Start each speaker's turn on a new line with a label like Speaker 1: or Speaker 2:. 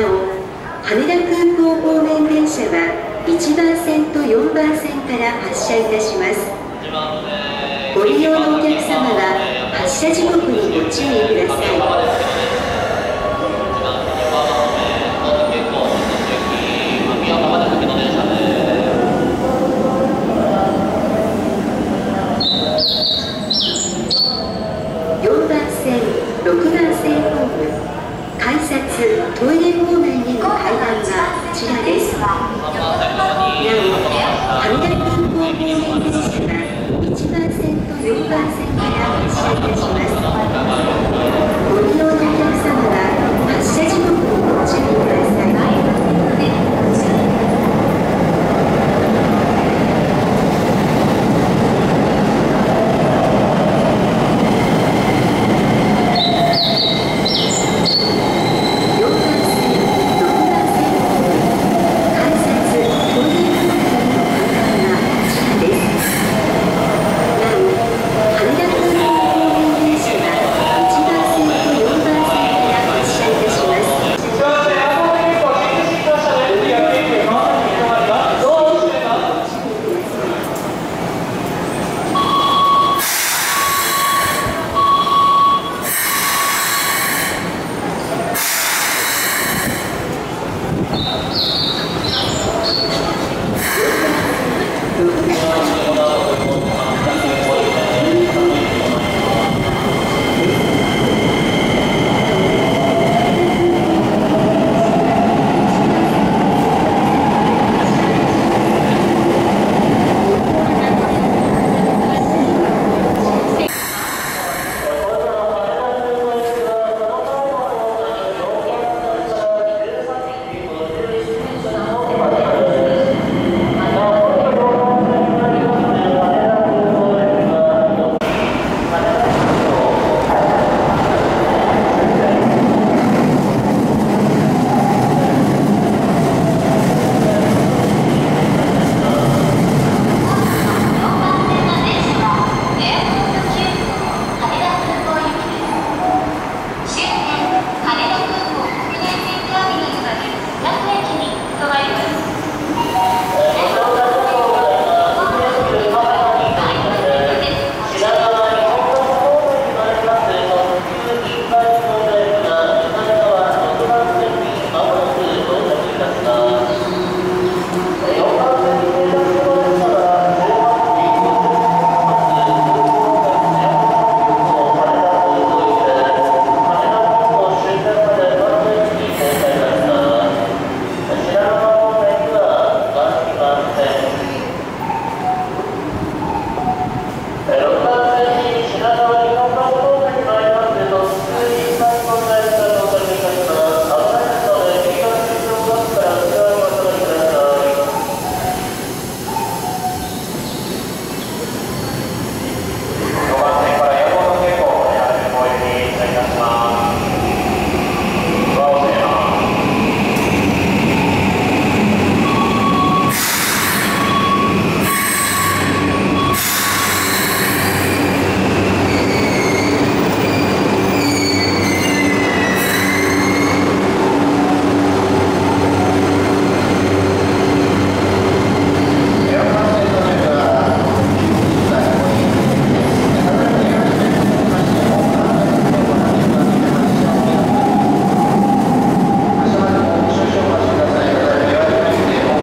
Speaker 1: 羽田空港方面電車は1番線と4番線から発車いたします。ご利用のお客様は発車時刻にご注意ください。4番トイレ方面にの階段がこちらです。なお、羽田空港方面列車は1番線と4番線から発車いたします。